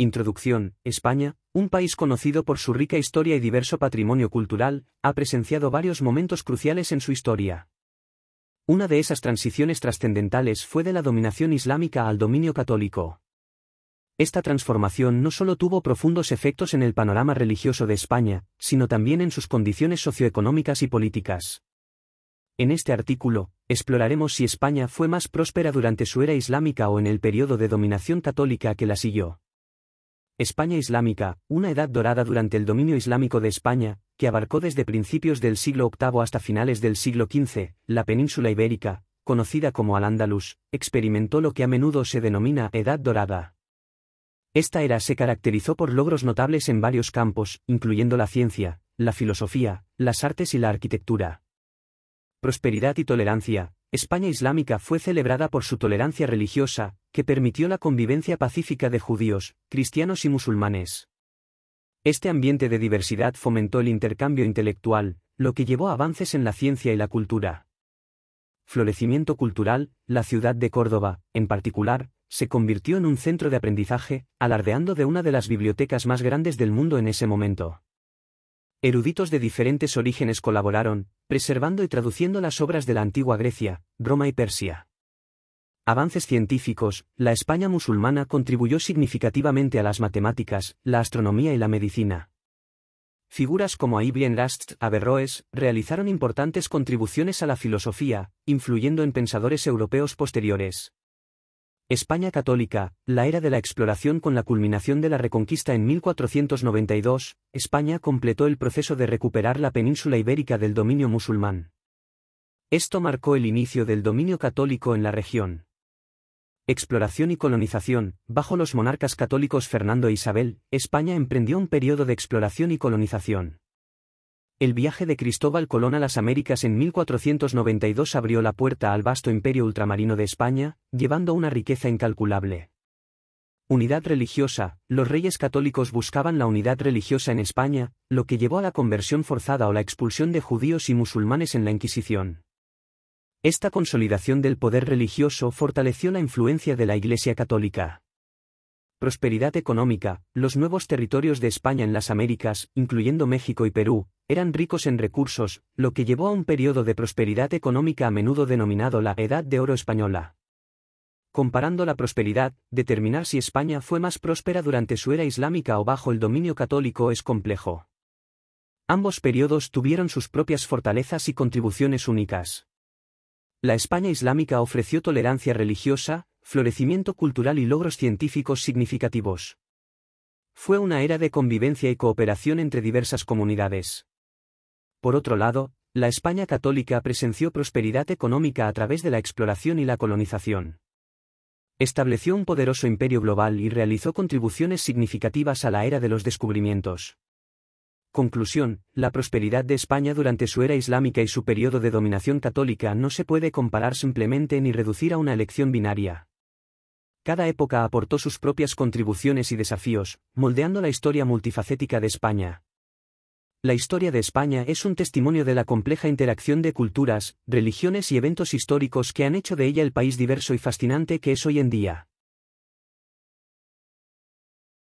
Introducción, España, un país conocido por su rica historia y diverso patrimonio cultural, ha presenciado varios momentos cruciales en su historia. Una de esas transiciones trascendentales fue de la dominación islámica al dominio católico. Esta transformación no solo tuvo profundos efectos en el panorama religioso de España, sino también en sus condiciones socioeconómicas y políticas. En este artículo, exploraremos si España fue más próspera durante su era islámica o en el periodo de dominación católica que la siguió. España Islámica, una edad dorada durante el dominio islámico de España, que abarcó desde principios del siglo VIII hasta finales del siglo XV, la península ibérica, conocida como Al-Ándalus, experimentó lo que a menudo se denomina Edad Dorada. Esta era se caracterizó por logros notables en varios campos, incluyendo la ciencia, la filosofía, las artes y la arquitectura. Prosperidad y tolerancia, España Islámica fue celebrada por su tolerancia religiosa, que permitió la convivencia pacífica de judíos, cristianos y musulmanes. Este ambiente de diversidad fomentó el intercambio intelectual, lo que llevó a avances en la ciencia y la cultura. Florecimiento cultural, la ciudad de Córdoba, en particular, se convirtió en un centro de aprendizaje, alardeando de una de las bibliotecas más grandes del mundo en ese momento. Eruditos de diferentes orígenes colaboraron, preservando y traduciendo las obras de la antigua Grecia, Roma y Persia. Avances científicos, la España musulmana contribuyó significativamente a las matemáticas, la astronomía y la medicina. Figuras como Ibn Rast Averroes realizaron importantes contribuciones a la filosofía, influyendo en pensadores europeos posteriores. España católica, la era de la exploración con la culminación de la reconquista en 1492, España completó el proceso de recuperar la península ibérica del dominio musulmán. Esto marcó el inicio del dominio católico en la región. Exploración y colonización, bajo los monarcas católicos Fernando e Isabel, España emprendió un periodo de exploración y colonización. El viaje de Cristóbal Colón a las Américas en 1492 abrió la puerta al vasto imperio ultramarino de España, llevando una riqueza incalculable. Unidad religiosa, los reyes católicos buscaban la unidad religiosa en España, lo que llevó a la conversión forzada o la expulsión de judíos y musulmanes en la Inquisición. Esta consolidación del poder religioso fortaleció la influencia de la Iglesia católica. Prosperidad económica, los nuevos territorios de España en las Américas, incluyendo México y Perú, eran ricos en recursos, lo que llevó a un periodo de prosperidad económica a menudo denominado la Edad de Oro Española. Comparando la prosperidad, determinar si España fue más próspera durante su era islámica o bajo el dominio católico es complejo. Ambos periodos tuvieron sus propias fortalezas y contribuciones únicas. La España islámica ofreció tolerancia religiosa, florecimiento cultural y logros científicos significativos. Fue una era de convivencia y cooperación entre diversas comunidades. Por otro lado, la España católica presenció prosperidad económica a través de la exploración y la colonización. Estableció un poderoso imperio global y realizó contribuciones significativas a la era de los descubrimientos. Conclusión, la prosperidad de España durante su era islámica y su periodo de dominación católica no se puede comparar simplemente ni reducir a una elección binaria. Cada época aportó sus propias contribuciones y desafíos, moldeando la historia multifacética de España. La historia de España es un testimonio de la compleja interacción de culturas, religiones y eventos históricos que han hecho de ella el país diverso y fascinante que es hoy en día.